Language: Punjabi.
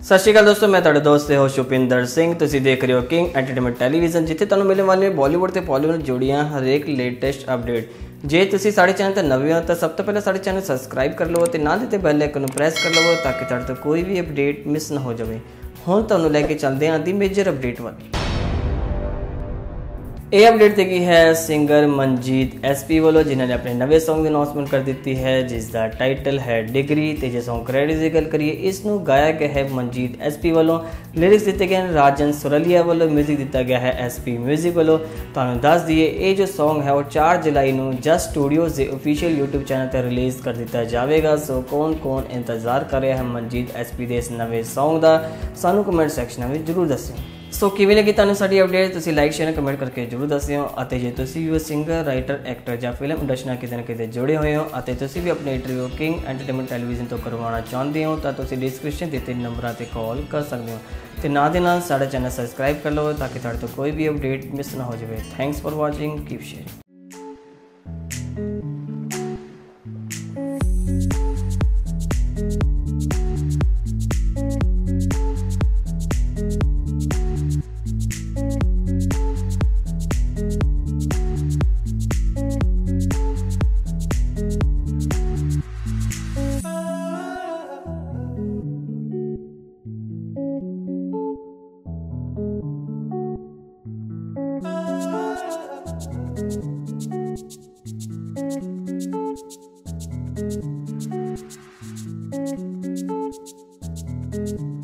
ਸਤਿ ਸ਼੍ਰੀ ਅਕਾਲ ਦੋਸਤੋ, ਮੈਂ ਤੁਹਾਡੇ ਦੋਸਤ ਤੇ ਹੋ ਸ਼ੁਪਿੰਦਰ ਸਿੰਘ। ਤੁਸੀਂ ਦੇਖ ਰਹੇ ਹੋ ਕਿੰਗ ਐਂਟਰਟੇਨਮੈਂਟ ਟੈਲੀਵਿਜ਼ਨ ਜਿੱਥੇ ਤੁਹਾਨੂੰ ਮਿਲਣ ਵਾਲੇ ਬਾਲੀਵੁੱਡ ਤੇ ਬਾਲੀਵੁੱਡ ਜੁੜੀਆਂ ਹਰੇਕ ਲੇਟੈਸਟ ਅਪਡੇਟ ਜੇ ਤੁਸੀਂ ਸਾਡੇ ਚੈਨਲ ਤੇ ਨਵੇਂ ਹੋ, ਤਾਂ ਸਭ ਤੋਂ ਪਹਿਲਾਂ ਸਾਡੇ ਚੈਨਲ ਸਬਸਕ੍ਰਾਈਬ ਕਰ ਲਵੋ ਤੇ ਨਾਲ ਦੇ ਬੈਲ ਆਈਕਨ ਨੂੰ ਪ੍ਰੈਸ ਕਰ ਲਵੋ ਤਾਂ ਕਿ ਤੁਹਾਡੇ ਤੋਂ ਕੋਈ ਵੀ ਅਪਡੇਟ ਮਿਸ ਨਾ ਹੋ ਜਾਵੇ। ਹੁਣ ਤੁਹਾਨੂੰ ਲੈ ਕੇ ਚੱਲਦੇ ਹਾਂ ਦੀ ਮੇਜਰ ਅਪਡੇਟ ਵੱਲ। ਇਹ ਅਪਡੇਟ ਤੇ ਕੀ ਹੈ ਸਿੰਗਰ ਮਨਜੀਤ ਐਸਪੀ ਵੱਲੋਂ ਜਿਨ੍ਹਾਂ ਨੇ ਆਪਣੇ ਨਵੇਂ Song ਦੀ ਅਨਾਉਂਸਮੈਂਟ ਕਰ ਦਿੱਤੀ ਹੈ ਜਿਸ ਦਾ ਟਾਈਟਲ ਹੈ ਡਿਗਰੀ ਤੇ ਜੇ Song ਕ੍ਰੈਡਿਟਸ ਦੀ ਗੱਲ ਕਰੀਏ ਇਸ ਨੂੰ ਗਾਇਆ ਗਿਆ ਹੈ ਮਨਜੀਤ ਐਸਪੀ ਵੱਲੋਂ ਲਿਰਿਕਸ ਦਿੱਤੇ ਗਏ ਹਨ ਰਾਜਨ ਸੁਰਲੀਆ ਵੱਲੋਂ 뮤직 ਦਿੱਤਾ ਗਿਆ ਹੈ ਐਸਪੀ 뮤직 ਵੱਲੋਂ ਤੁਹਾਨੂੰ ਦੱਸ ਦਈਏ ਇਹ ਜੋ Song ਹੈ ਉਹ 4 ਜੁਲਾਈ ਨੂੰ ਜਸਟ ਸਟੂਡੀਓਜ਼ ਦੇ ਅਫੀਸ਼ੀਅਲ YouTube ਚੈਨਲ ਤੇ ਰਿਲੀਜ਼ ਕਰ ਦਿੱਤਾ ਜਾਵੇਗਾ ਸੋ ਕੌਣ-ਕੌਣ ਇੰਤਜ਼ਾਰ ਕਰ ਰਿਹਾ ਹੈ ਮਨਜੀਤ ਐਸਪੀ ਦੇ ਇਸ ਨਵੇਂ Song ਦਾ ਸਾਨੂੰ ਕਮੈਂਟ ਸੈਕਸ਼ਨ ਵਿੱਚ ਜਰੂਰ ਦੱਸਿਓ ਸੋ ਕਿਵੇਂ ਲੱਗੀ ਤੁਹਾਨੂੰ ਸਾਡੀ ਅਪਡੇਟ ਤੁਸੀਂ ਲਾਈਕ ਸ਼ੇਅਰ ਕਮੈਂਟ ਕਰਕੇ ਜਰੂਰ ਦੱਸਿਓ ਅਤੇ ਜੇ ਤੁਸੀਂ ਵੀ ਸਿੰਗਰ ਰਾਈਟਰ ਐਕਟਰ ਜਾਂ ਫਿਲਮ ਇੰਡਸਟਰੀ ਨਾਲ ਕਿਤੇ ਨਾ ਕਿਤੇ ਜੁੜੇ ਹੋਏ ਹੋ ਅਤੇ ਤੁਸੀਂ ਵੀ ਆਪਣੇ ਇੰਟਰਵਿਊ ਕਿੰਗ ਐਂਟਰਟੇਨਮੈਂਟ ਟੈਲੀਵਿਜ਼ਨ ਤੋਂ ਕਰਵਾਉਣਾ ਚਾਹੁੰਦੇ ਹੋ ਤਾਂ ਤੁਸੀਂ ਡਿਸਕ੍ਰਿਪਸ਼ਨ ਦਿੱਤੇ ਨੰਬਰਾਂ ਤੇ ਕਾਲ ਕਰ ਸਕਦੇ ਹੋ। ਤੇ ਨਾਲ ਦੇ ਨਾਲ ਸਾਡਾ ਚੈਨਲ ਸਬਸਕ੍ਰਾਈਬ ਕਰ ਲਓ ਤਾਂ ਕਿ ਤੁਹਾਡੇ ਤੋਂ ਕੋਈ ਵੀ ਅਪਡੇਟ ਮਿਸ ਨਾ ਹੋ ਜਾਵੇ। Thanks for watching keep sharing Thank you.